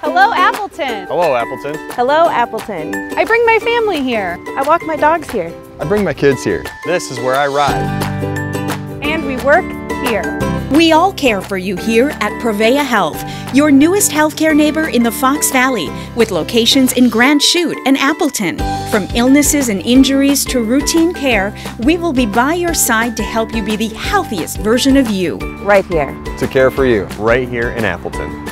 Hello, Appleton. Hello, Appleton. Hello, Appleton. I bring my family here. I walk my dogs here. I bring my kids here. This is where I ride. And we work here. We all care for you here at Prevea Health, your newest healthcare neighbor in the Fox Valley, with locations in Grand Chute and Appleton. From illnesses and injuries to routine care, we will be by your side to help you be the healthiest version of you. Right here. To care for you, right here in Appleton.